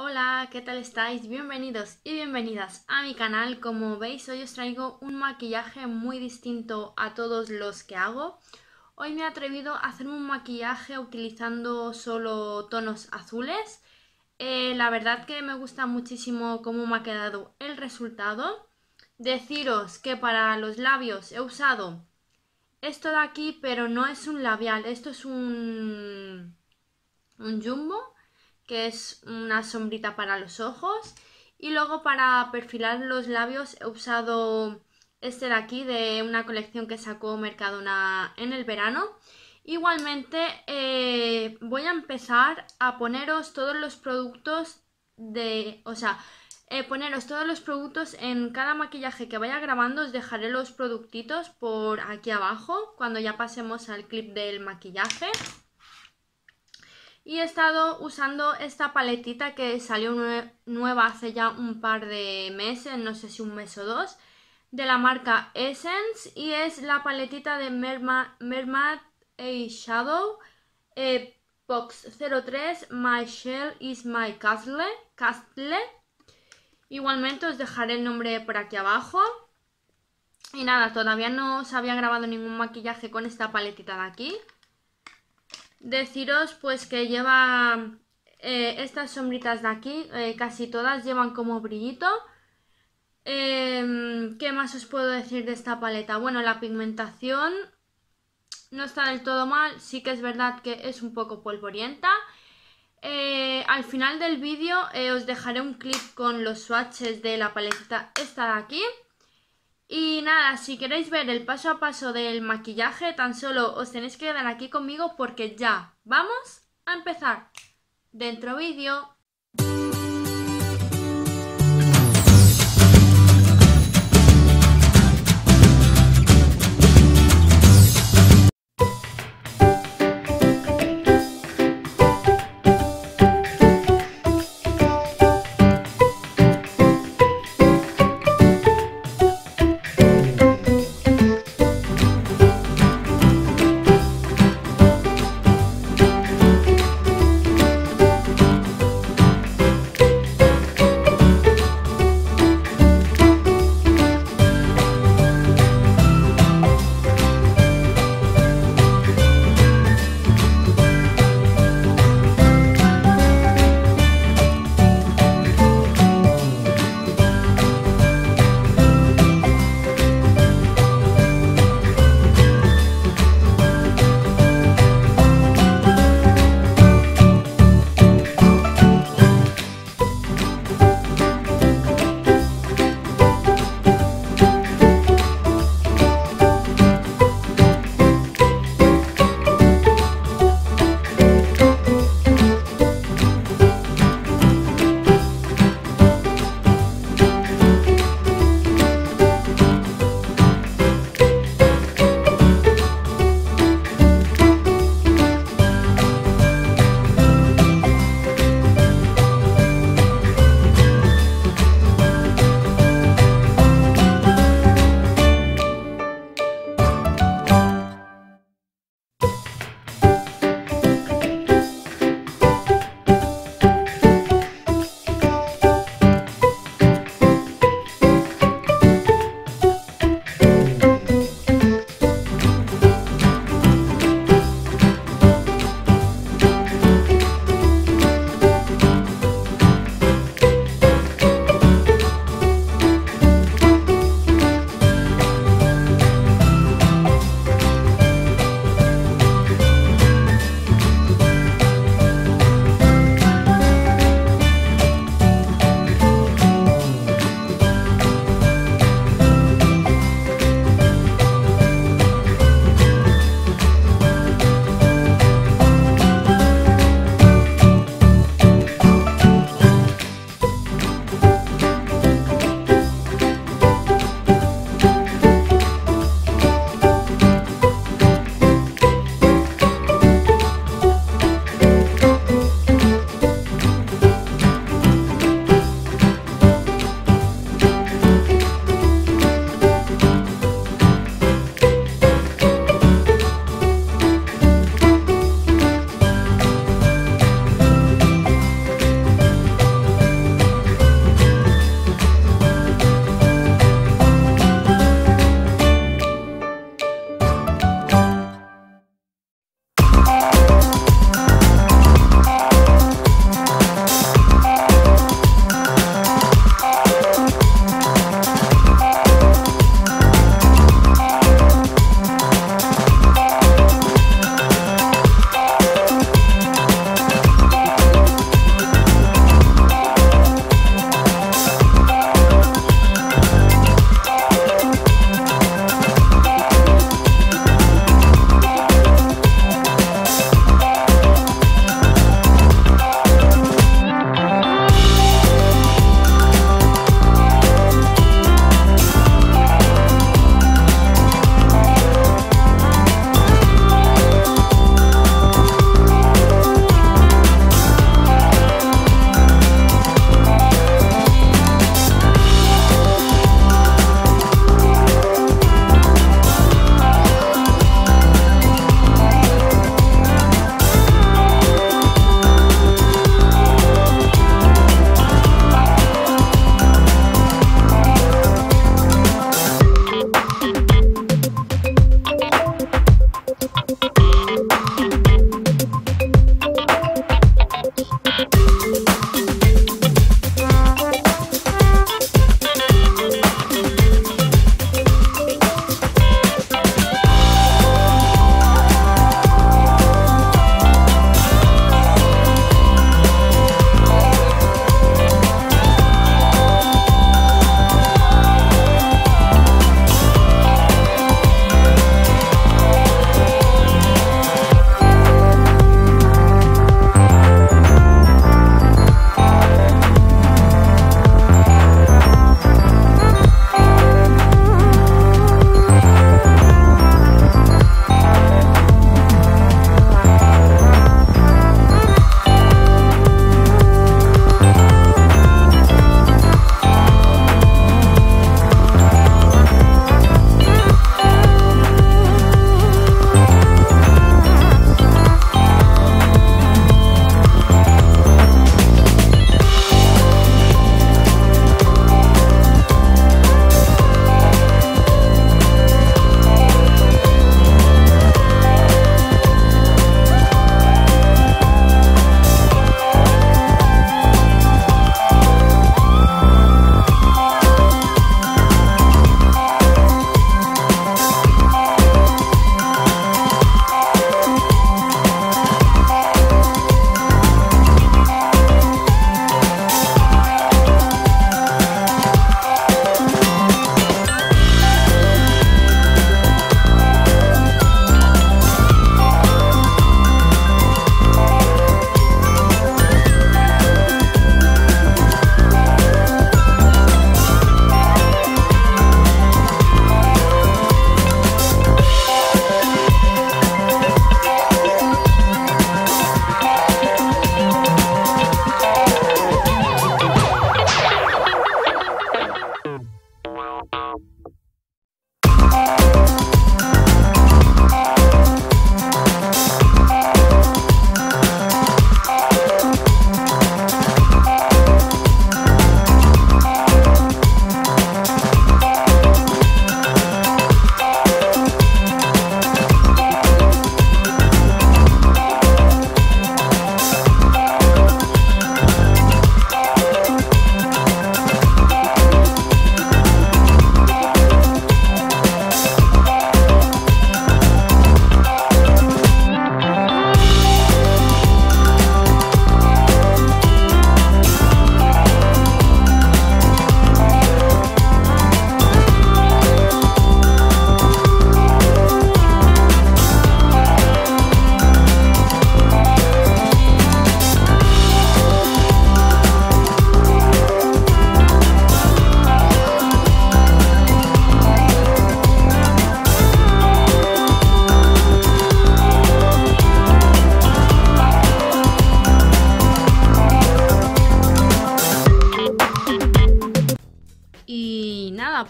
Hola, ¿qué tal estáis? Bienvenidos y bienvenidas a mi canal. Como veis, hoy os traigo un maquillaje muy distinto a todos los que hago. Hoy me he atrevido a hacerme un maquillaje utilizando solo tonos azules. Eh, la verdad que me gusta muchísimo cómo me ha quedado el resultado. Deciros que para los labios he usado esto de aquí, pero no es un labial, esto es un, un jumbo que es una sombrita para los ojos. Y luego para perfilar los labios he usado este de aquí de una colección que sacó Mercadona en el verano. Igualmente eh, voy a empezar a poneros todos los productos de... O sea, eh, poneros todos los productos en cada maquillaje que vaya grabando. Os dejaré los productitos por aquí abajo cuando ya pasemos al clip del maquillaje. Y he estado usando esta paletita que salió nueva hace ya un par de meses, no sé si un mes o dos, de la marca Essence. Y es la paletita de Mermaid Shadow eh, Box 03 My Shell is My Castle. Castle. Igualmente os dejaré el nombre por aquí abajo. Y nada, todavía no os había grabado ningún maquillaje con esta paletita de aquí. Deciros pues que lleva eh, estas sombritas de aquí, eh, casi todas llevan como brillito. Em, ¿Qué más os puedo decir de esta paleta? Bueno, la pigmentación no está del todo mal, sí que es verdad que es un poco polvorienta. Eh, al final del vídeo os dejaré un clip con los swatches de la paletita esta de aquí. Y nada, si queréis ver el paso a paso del maquillaje, tan solo os tenéis que quedar aquí conmigo porque ya vamos a empezar. Dentro vídeo.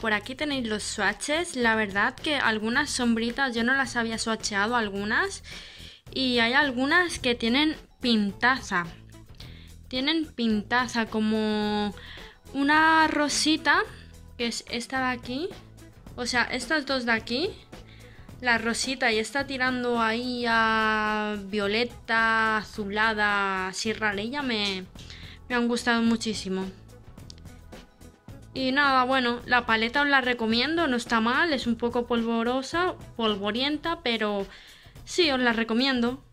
Por aquí tenéis los swatches. La verdad que algunas sombritas yo no las había swatcheado, algunas. Y hay algunas que tienen pintaza. Tienen pintaza como una rosita, que es esta de aquí. O sea, estas dos de aquí. La rosita y está tirando ahí a violeta, azulada, sierra leya me, me han gustado muchísimo. Y nada, bueno, la paleta os la recomiendo, no está mal, es un poco polvorosa, polvorienta, pero sí, os la recomiendo.